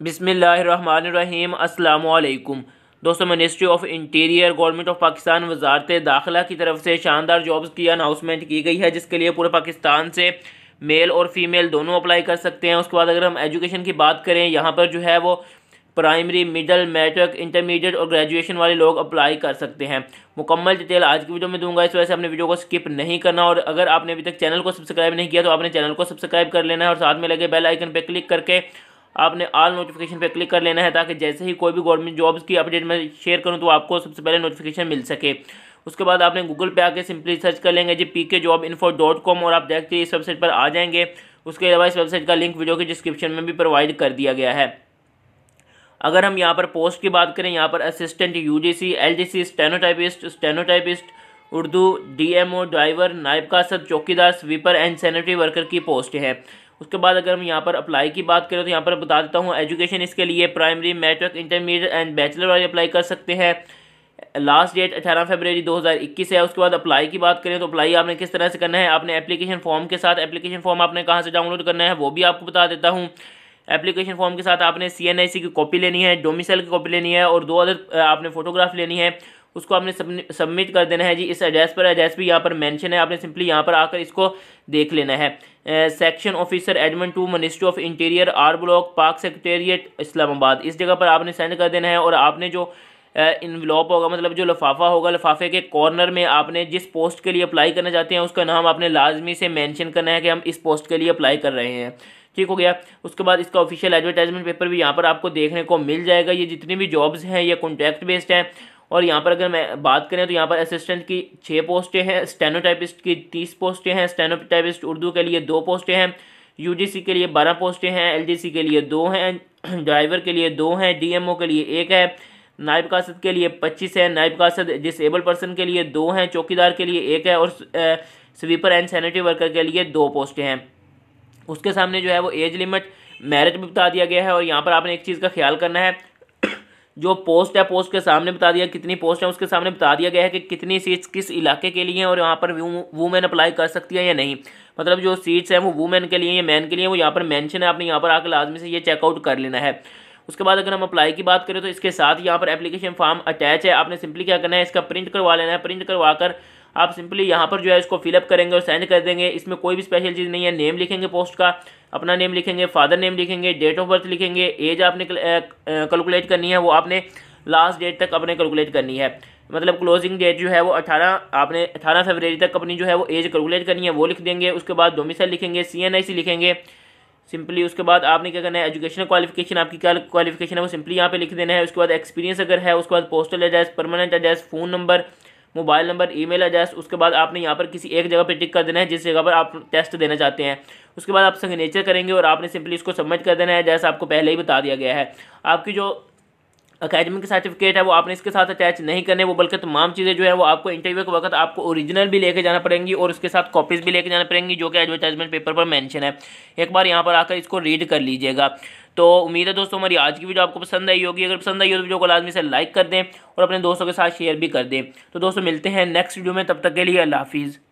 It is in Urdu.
بسم اللہ الرحمن الرحیم، السلام علیکم۔ دوستو ministry of interior government of Pakistan وزارت داخلہ کی طرف سے شاندار جابز کی اناؤسمنٹ کی گئی ہے، جس کے لیے پورے پاکستان سے میل اور فیمیل دونوں اپلائی کر سکتے ہیں۔ اس کے بعد اگر ہم ایجوکیشن کی بات کریں، یہاں پر جو ہے وہ پرائمری میڈل میٹرک انٹرمیڈیٹ اور گریجویشن والے لوگ اپلائی کر سکتے ہیں۔ مکمل ڈیٹیل آج کی ویڈیو میں دوں گا۔ اس وجہ سے اپنے ویڈیو کو سکپ نہیں کرنا۔ اور اگر آپ نے ابھی تک چینل کو سبسکرائب نہیں کیا، تو آپ نے چینل کو سبسکرائب کر لینا ہے۔ اور ساتھ میں لگے بیل آئیکن پہ کلک کر کے آپ نے آل نوٹیفیکیشن پہ کلک کر لینا ہے تاکہ جیسے ہی کوئی بھی گورنمنٹ جابز کی اپڈیٹ میں شیئر کروں تو آپ کو سب سے پہلے نوٹیفیکیشن مل سکے۔ اس کے بعد آپ نے گوگل پہ آ کے سمپلی سرچ کر لیں گے جی پی کے جاب انفو ڈاٹ کام اور آپ دیکھتے اس ویب سائٹ پر آ جائیں گے۔ اس کے علاوہ اس ویب سائٹ کا لنک ویڈیو کی ڈسکرپشن میں بھی پرووائڈ کر دیا گیا ہے۔ اگر ہم یہاں پر پوسٹ کی بات کریں، یہاں پر assistant U D C L D C stenotypist stenotypist Urdu D M O driver نائب کاسد چوکیدار سویپر اینڈ سینیٹری ورکر کی پوسٹ ہے۔ اس کے بعد اگر ہم یہاں پر اپلائی کی بات کریں تو یہاں پر بتا دیتا ہوں ایجوکیشن اس کے لیے primary matric intermediate and bachelor والے اپلائی کر سکتے ہیں۔ لاسٹ ڈیٹ اٹھارہ فیبرری دو ہزار اکیس ہے، اس کے بعد اپلائی کی بات کریں تو اپلائی آپ نے کس طرح سے کرنا ہے، آپ نے اپلیکیشن فارم کے ساتھ اپلیکیشن فارم آپ نے کہاں سے ڈاؤن لوڈ کرنا ہے وہ بھی آپ کو بتا دیتا ہوں۔ اپلیکیشن فارم کے ساتھ آپ نے سی این آئی سی کی کاپی لینی ہے ڈومیسل کی کاپی لینی ہے اور دو ادر آپ نے فوٹوگراف لینی ہے۔ اس کو آپ نے سبمٹ کر دینا ہے جی اس ایڈریس پر ایڈریس بھی یہاں پر مینشن ہے، آپ نے سمپلی یہاں پر آ کر اس کو دیکھ لینا ہے۔ Section officer admin two ministry of interior R block Pak secretariat Islamabad. اس جگہ پر آپ نے سینڈ کر دینا ہے اور آپ نے جو انویلوپ ہوگا مطلب جو لفافہ ہوگا، لفافے کے کارنر میں آپ نے جس پوسٹ کے لیے اپلائی کرنا چاہتے ہیں، اس کا نام آپ نے لازمی سے مینشن کرنا ہے کہ ہم اس پوسٹ کے لیے اپلائی کر رہے ہیں۔ ٹھیک ہو گیا۔ اس کے بعد اس کا آفیشیل ایڈورٹائزمنٹ پیپر بھی یہاں پر آپ کو دیکھنے کو مل جائے گا۔ یہ جتنی بھی جابز ہیں، یہ کانٹیکٹ بیسڈ ہیں۔ اور یہاں پر اگر میں بات کریں تو یہاں پر اسسٹنٹ کی چھ پوسٹیں ہیں اسٹینوٹائپسٹ کی تیس پوسٹیں ہیں اسٹینوٹائپسٹ اردو کے لیے دو پوسٹیں ہیں یو جی سی کے لیے بارہ پوسٹیں ہیں ایل جی سی کے لیے دو ہیں ڈرائیور کے لیے دو ہیں ڈی ایم او کے لیے ایک ہے، نائب قاصد کے لیے پچیس ہے، نائب قاصد ڈسیبل پرسن کے لیے دو ہیں، چوکیدار کے لیے ایک ہے اور سویپر اینڈ سینیٹری ورکر کے لیے دو پوسٹیں ہیں۔ اس کے سامنے جو ہے وہ ایج لمٹ میرٹ بھی بتا دیا گیا ہے اور یہاں پر آپ نے ایک چیز کا خیال کرنا ہے۔ جو پوسٹ ہے، پوسٹ کے سامنے بتا دیا، کتنی پوسٹ ہے اس کے سامنے بتا دیا گیا ہے کہ کتنی سیٹس کس علاقے کے لیے ہیں اور یہاں پر وومین اپلائی کر سکتی ہیں یا نہیں۔ مطلب جو سیٹس ہیں، وہ وومین کے لیے یا مین کے لیے وہ یہاں پر مینشن ہے، آپ نے یہاں پر آ کے لازمی سے یہ چیک آؤٹ کر لینا ہے۔ اس کے بعد اگر ہم اپلائی کی بات کریں تو اس کے ساتھ یہاں پر اپلیکیشن فارم اٹیچ ہے۔ آپ نے سمپلی کیا کرنا ہے، اس کا پرنٹ کروا لینا ہے۔ پرنٹ کروا کر آپ سمپلی یہاں پر جو ہے اس کو فل اپ کریں گے اور سینڈ کر دیں گے۔ اس میں کوئی بھی اسپیشل چیز نہیں ہے۔ نیم لکھیں گے پوسٹ کا، اپنا نیم لکھیں گے فادر نیم لکھیں گے ڈیٹ آف برتھ لکھیں گے ایج آپ نے کیلکولیٹ کرنی ہے، وہ آپ نے لاسٹ ڈیٹ تک اپنے کیلکولیٹ کرنی ہے۔ مطلب کلوزنگ ڈیٹ جو ہے وہ اٹھارہ، آپ نے اٹھارہ فیبرری تک اپنی جو ہے وہ ایج کیلکولیٹ کرنی ہے، وہ لکھ دیں گے۔ اس کے بعد ڈومیسائل لکھیں گے سی این آئی سی لکھیں گے۔ سمپلی اس کے بعد آپ نے کیا کرنا ہے ایجوکیشنل کوالیفکیشن آپ کی کیا کوالیفکیشن ہے، وہ سمپلی یہاں پہ لکھ دینا ہے۔ اس کے بعد ایکسپیرینس اگر ہے، اس کے بعد postal address permanent address phone number mobile number, email address, اس کے بعد آپ نے یہاں پر کسی ایک جگہ پہ ٹک کر دینا ہے، جس جگہ پر آپ ٹیسٹ دینا چاہتے ہیں۔ اس کے بعد آپ سگنیچر کریں گے اور آپ نے سمپلی اس کو سبمٹ کر دینا ہے، جیسا آپ کو پہلے ہی بتا دیا گیا ہے۔ آپ کی جو اکیڈمک سرٹیفکیٹ ہے، وہ آپ نے اس کے ساتھ اٹیچ نہیں کرنے، وہ بلکہ تمام چیزیں جو ہیں وہ آپ کو انٹرویو کے وقت آپ کو اوریجنل بھی لے کے جانا پڑیں گی اور اس کے ساتھ کاپیز بھی لے کے جانا پڑیں گی جو کہ ایڈورٹائزمنٹ پیپر پر مینشن ہے۔ ایک بار یہاں پر آ کر اس کو ریڈ کر لیجیے گا۔ تو امید ہے دوستوں ہماری آج کی ویڈیو آپ کو پسند آئی ہوگی۔ اگر پسند آئی ہو تو ویڈیو کو لازمی سے لائک کر دیں اور اپنے دوستوں کے ساتھ شیئر بھی کر دیں۔ تو دوستوں ملتے ہیں نیکسٹ ویڈیو میں، تب تک کے لیے اللہ حافظ۔